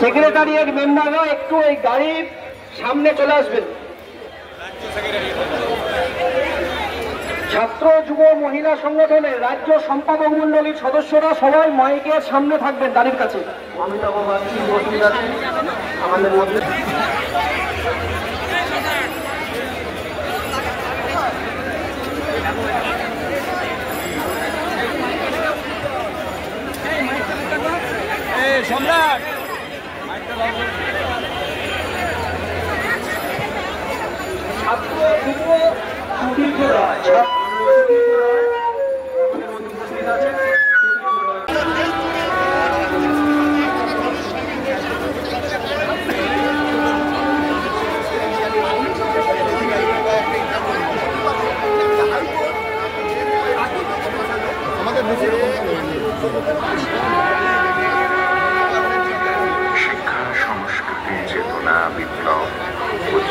Secretariat মেম্বাররা একটু ওই গাড়ির সামনে চলে আসবেন। ছাত্র, যুব, মহিলা সংগঠনের রাজ্য সম্পাদক মন্ডলীর সদস্যরা সবাই মাইকের সামনে থাকবেন গাড়ির কাছে। সম্রাট! ছাত্র যুব